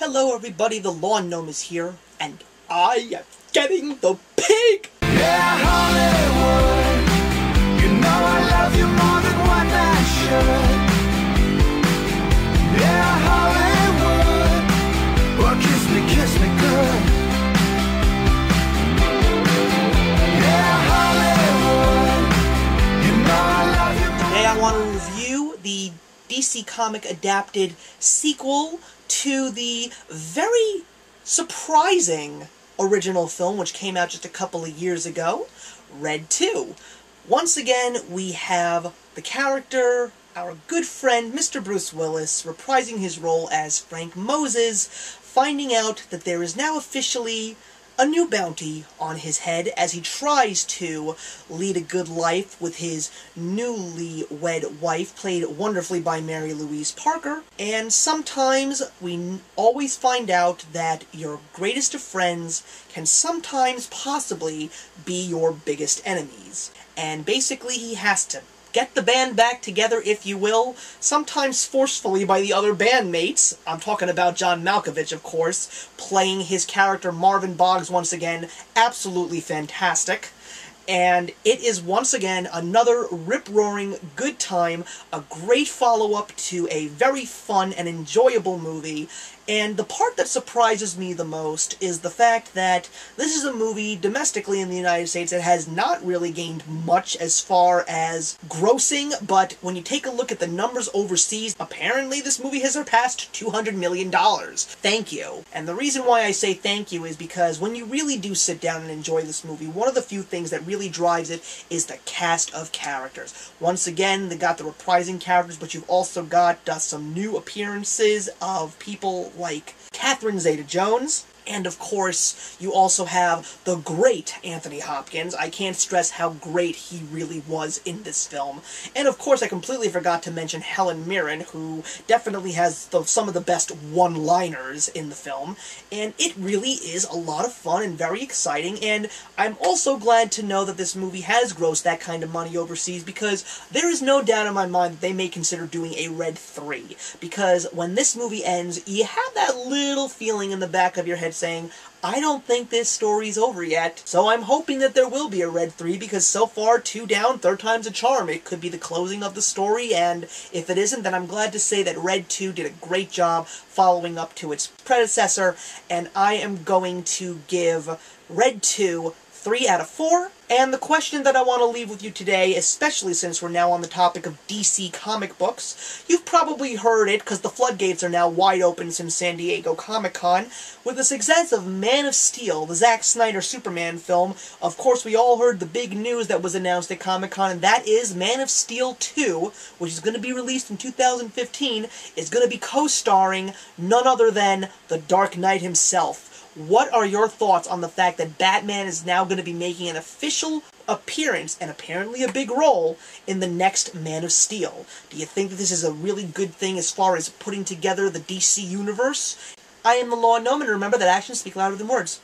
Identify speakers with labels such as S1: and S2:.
S1: Hello everybody, the Lawn Gnome is here, and I am getting the pig!
S2: Yeah,
S1: DC comic adapted sequel to the very surprising original film which came out just a couple of years ago, Red 2. Once again, we have the character, our good friend Mr. Bruce Willis, reprising his role as Frank Moses, finding out that there is now officially a new bounty on his head as he tries to lead a good life with his newly wed wife, played wonderfully by Mary Louise Parker. And sometimes we always find out that your greatest of friends can sometimes possibly be your biggest enemies. And basically, he has to get the band back together, if you will, sometimes forcefully by the other bandmates. I'm talking about John Malkovich, of course, playing his character Marvin Boggs once again. Absolutely fantastic. And it is once again another rip-roaring good time, a great follow-up to a very fun and enjoyable movie. And the part that surprises me the most is the fact that this is a movie domestically in the United States that has not really gained much as far as grossing, but when you take a look at the numbers overseas, apparently this movie has surpassed $200 million. Thank you. And the reason why I say thank you is because when you really do sit down and enjoy this movie, one of the few things that really drives it is the cast of characters. Once again, they got the reprising characters, but you've also got uh, some new appearances of people like Catherine Zeta-Jones, and of course, you also have the great Anthony Hopkins. I can't stress how great he really was in this film. And of course, I completely forgot to mention Helen Mirren, who definitely has the, some of the best one-liners in the film. And it really is a lot of fun and very exciting. And I'm also glad to know that this movie has grossed that kind of money overseas because there is no doubt in my mind that they may consider doing a Red 3. Because when this movie ends, you have that little feeling in the back of your head saying, I don't think this story's over yet, so I'm hoping that there will be a Red 3 because so far, two down, third time's a charm. It could be the closing of the story, and if it isn't, then I'm glad to say that Red 2 did a great job following up to its predecessor, and I am going to give Red 2 3 out of 4. And the question that I want to leave with you today, especially since we're now on the topic of DC comic books, you've probably heard it because the floodgates are now wide open since San Diego Comic Con. With the success of Man of Steel, the Zack Snyder Superman film, of course we all heard the big news that was announced at Comic Con, and that is Man of Steel 2, which is going to be released in 2015, is going to be co-starring none other than the Dark Knight himself. What are your thoughts on the fact that Batman is now going to be making an official appearance, and apparently a big role, in the next Man of Steel? Do you think that this is a really good thing as far as putting together the DC universe? I am the Lawn Gnome, and remember that actions speak louder than words.